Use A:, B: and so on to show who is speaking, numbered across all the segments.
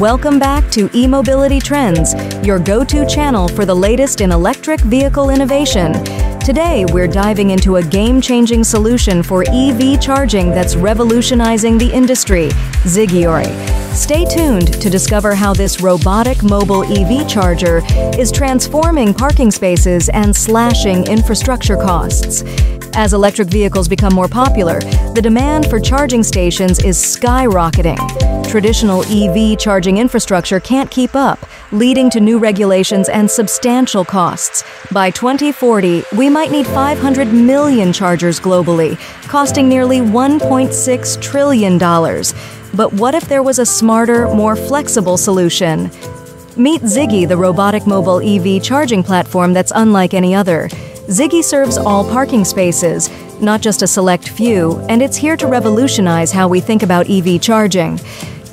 A: Welcome back to eMobility Trends, your go to channel for the latest in electric vehicle innovation. Today, we're diving into a game changing solution for EV charging that's revolutionizing the industry Ziggy. Stay tuned to discover how this robotic mobile EV charger is transforming parking spaces and slashing infrastructure costs. As electric vehicles become more popular, the demand for charging stations is skyrocketing. Traditional EV charging infrastructure can't keep up, leading to new regulations and substantial costs. By 2040, we might need 500 million chargers globally, costing nearly $1.6 trillion. But what if there was a smarter, more flexible solution? Meet Ziggy, the robotic mobile EV charging platform that's unlike any other. Ziggy serves all parking spaces, not just a select few, and it's here to revolutionize how we think about EV charging.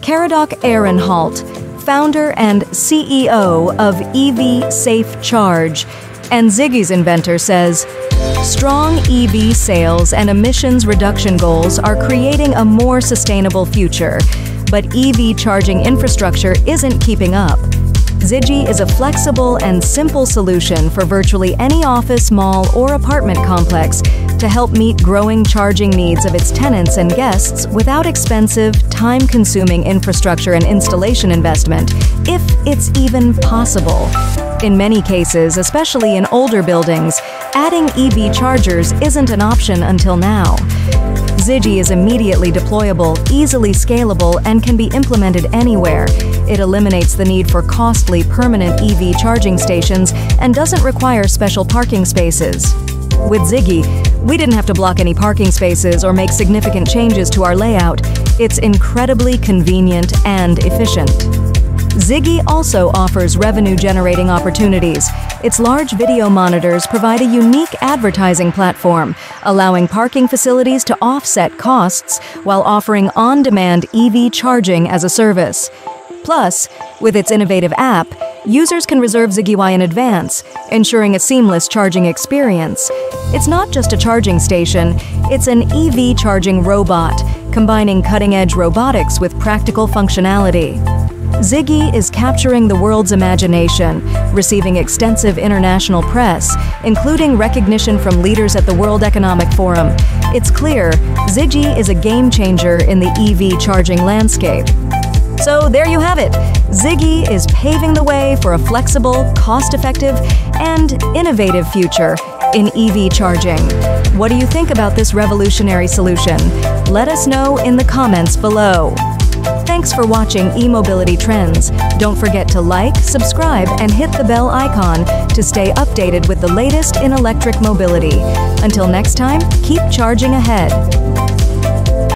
A: Caradoc Ehrenhalt, founder and CEO of EV Safe Charge, and Ziggy's inventor says, Strong EV sales and emissions reduction goals are creating a more sustainable future, but EV charging infrastructure isn't keeping up. Ziggy is a flexible and simple solution for virtually any office, mall, or apartment complex to help meet growing charging needs of its tenants and guests without expensive, time consuming infrastructure and installation investment, if it's even possible. In many cases, especially in older buildings, adding EV chargers isn't an option until now. Ziggy is immediately deployable, easily scalable, and can be implemented anywhere. It eliminates the need for costly permanent EV charging stations and doesn't require special parking spaces. With Ziggy, we didn't have to block any parking spaces or make significant changes to our layout. It's incredibly convenient and efficient. Ziggy also offers revenue generating opportunities. Its large video monitors provide a unique advertising platform, allowing parking facilities to offset costs while offering on demand EV charging as a service. Plus, with its innovative app, users can reserve Ziggy in advance, ensuring a seamless charging experience. It's not just a charging station, it's an EV charging robot, combining cutting edge robotics with practical functionality. Ziggy is capturing the world's imagination, receiving extensive international press, including recognition from leaders at the World Economic Forum. It's clear Ziggy is a game changer in the EV charging landscape. So there you have it. Ziggy is paving the way for a flexible, cost effective, and innovative future in EV charging. What do you think about this revolutionary solution? Let us know in the comments below. Thanks for watching eMobility Trends. Don't forget to like, subscribe, and hit the bell icon to stay updated with the latest in electric mobility. Until next time, keep charging ahead.